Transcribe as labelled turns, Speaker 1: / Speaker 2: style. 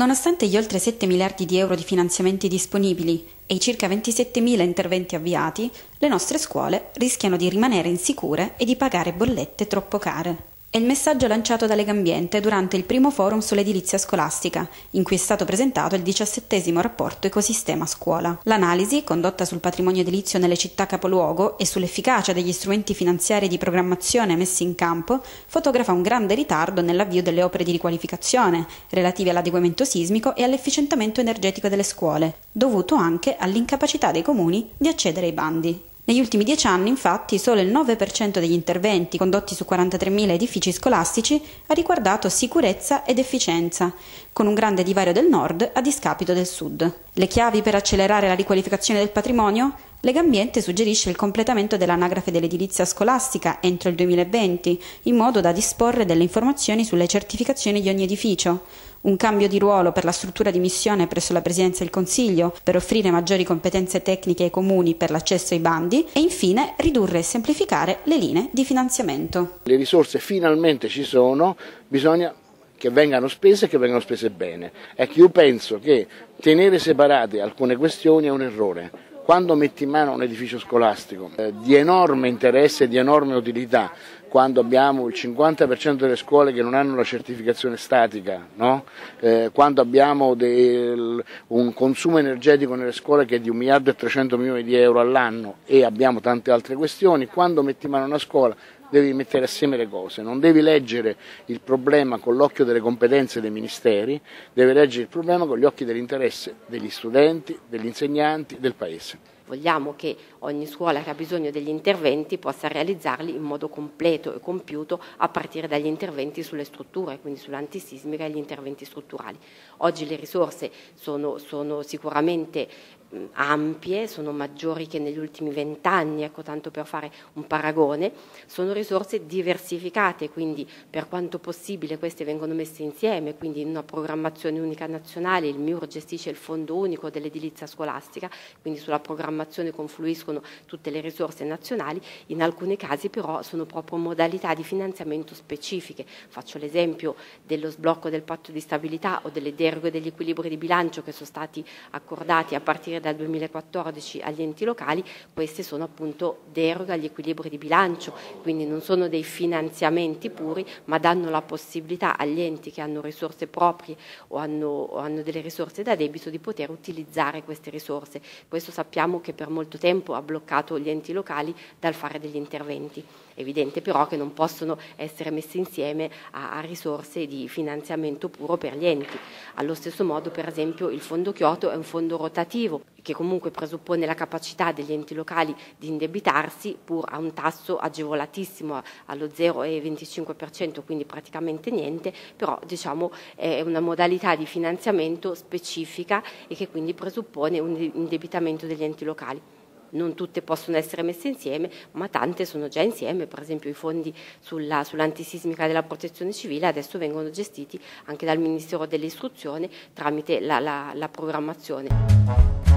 Speaker 1: Nonostante gli oltre 7 miliardi di euro di finanziamenti disponibili e i circa 27.000 interventi avviati, le nostre scuole rischiano di rimanere insicure e di pagare bollette troppo care. È il messaggio lanciato da Legambiente durante il primo forum sull'edilizia scolastica, in cui è stato presentato il diciassettesimo rapporto Ecosistema Scuola. L'analisi, condotta sul patrimonio edilizio nelle città capoluogo e sull'efficacia degli strumenti finanziari di programmazione messi in campo, fotografa un grande ritardo nell'avvio delle opere di riqualificazione, relative all'adeguamento sismico e all'efficientamento energetico delle scuole, dovuto anche all'incapacità dei comuni di accedere ai bandi. Negli ultimi dieci anni, infatti, solo il 9% degli interventi condotti su 43.000 edifici scolastici ha riguardato sicurezza ed efficienza, con un grande divario del nord a discapito del sud. Le chiavi per accelerare la riqualificazione del patrimonio? Legambiente suggerisce il completamento dell'anagrafe dell'edilizia scolastica entro il 2020, in modo da disporre delle informazioni sulle certificazioni di ogni edificio, un cambio di ruolo per la struttura di missione presso la Presidenza del Consiglio per offrire maggiori competenze tecniche ai comuni per l'accesso ai bandi e infine ridurre e semplificare le linee di finanziamento.
Speaker 2: Le risorse finalmente ci sono, bisogna che vengano spese e che vengano spese bene. Ecco, io penso che tenere separate alcune questioni è un errore quando metti in mano un edificio scolastico eh, di enorme interesse e di enorme utilità, quando abbiamo il 50% delle scuole che non hanno la certificazione statica, no? eh, quando abbiamo del, un consumo energetico nelle scuole che è di 1 miliardo e 300 milioni di euro all'anno e abbiamo tante altre questioni, quando metti in mano una scuola devi mettere assieme le cose, non devi leggere il problema con l'occhio delle competenze dei ministeri, devi leggere il problema con gli occhi dell'interesse degli studenti, degli insegnanti, del Paese.
Speaker 3: Vogliamo che ogni scuola che ha bisogno degli interventi possa realizzarli in modo completo e compiuto a partire dagli interventi sulle strutture, quindi sull'antisismica e gli interventi strutturali. Oggi le risorse sono, sono sicuramente ampie, sono maggiori che negli ultimi vent'anni, ecco tanto per fare un paragone, sono risorse diversificate, quindi per quanto possibile queste vengono messe insieme, quindi in una programmazione unica nazionale, il MIUR gestisce il fondo unico dell'edilizia scolastica, quindi sulla programmazione confluiscono tutte le risorse nazionali, in alcuni casi però sono proprio modalità di finanziamento specifiche, faccio l'esempio dello sblocco del patto di stabilità o delle deroghe degli equilibri di bilancio che sono stati accordati a partire dal 2014 agli enti locali, queste sono appunto deroghe agli equilibri di bilancio, quindi non sono dei finanziamenti puri, ma danno la possibilità agli enti che hanno risorse proprie o hanno, o hanno delle risorse da debito di poter utilizzare queste risorse. Questo sappiamo che per molto tempo ha bloccato gli enti locali dal fare degli interventi. È evidente però che non possono essere messe insieme a, a risorse di finanziamento puro per gli enti. Allo stesso modo, per esempio, il fondo Kyoto è un fondo rotativo che comunque presuppone la capacità degli enti locali di indebitarsi pur a un tasso agevolatissimo allo 0,25%, quindi praticamente niente, però diciamo è una modalità di finanziamento specifica e che quindi presuppone un indebitamento degli enti locali non tutte possono essere messe insieme, ma tante sono già insieme, per esempio i fondi sulla, sull'antisismica della protezione civile adesso vengono gestiti anche dal Ministero dell'Istruzione tramite la, la, la programmazione.